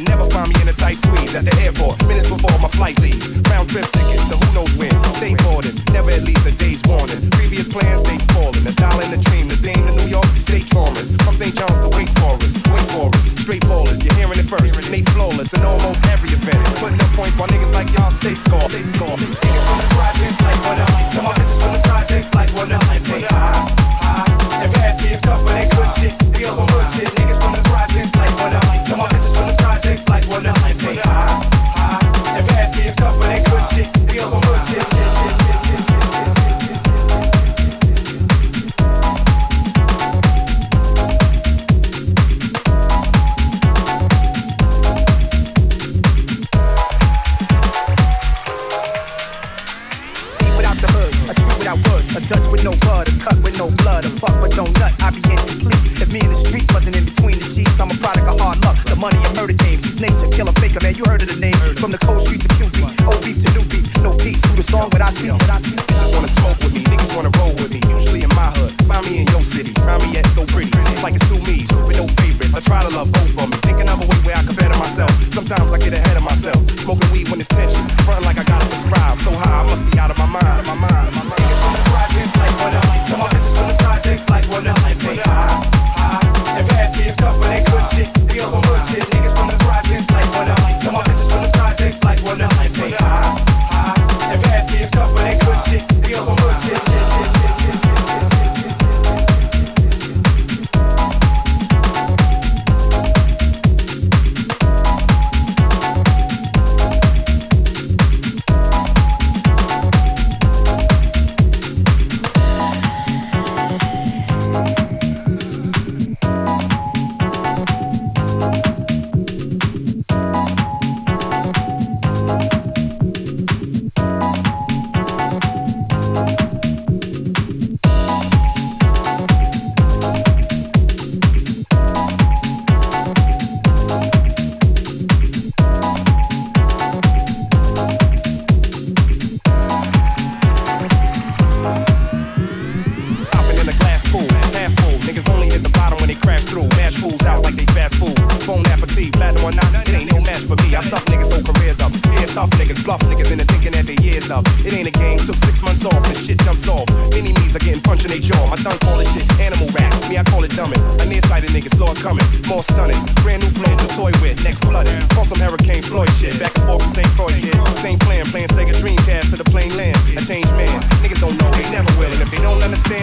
Never find me in a tight squeeze at the airport. Minutes before my flight leaves. Round trip tickets to who knows when. Stay boarding, never at least a day's warning. Previous plans, they spoiling. A dollar in the dream, the dame to New York, state traumas. From St. John's to Wake Forest, Wake Forest. Straight ballers, you're hearing it first. Nate flawless in almost every event. Putting up points while niggas like y'all stay score. Stay score. Murder game, nature, killer, faker, man. You heard of the name from the cold streets of QB, beef to new beef, no peace. Through the song, what I see. Niggas wanna smoke with me, niggas wanna roll with me. Usually in my hood, find me in your city. Find me at so pretty, it's like it's two me's with no favorites. I try to love both of me, thinking of a way where I can better myself. Sometimes I get ahead of myself, smoking weed when it's tension, frontin' like I gotta prescribe. So high, I must be out of my mind, my mind, my mind. Niggas from the projects like what up? On, bitches from the projects like what they fast food. Phone appetit, platinum or not, it ain't no match for me. I suck niggas whole careers up. Scared tough niggas, bluff niggas into thinking that they years up. It ain't a game, took six months off and shit jumps off. Enemies are getting punched in their jaw. My tongue call this shit animal rap. Me, I call it dumbing. A nearsighted nigga saw it coming. More stunning. Brand new flows to toy with, neck flooded. Call some Hurricane Floyd shit. Back and forth, same Freud kid. Same plan, playing Sega Dreamcast to the plain land. A changed man. Niggas don't know, they never will. And if they don't understand,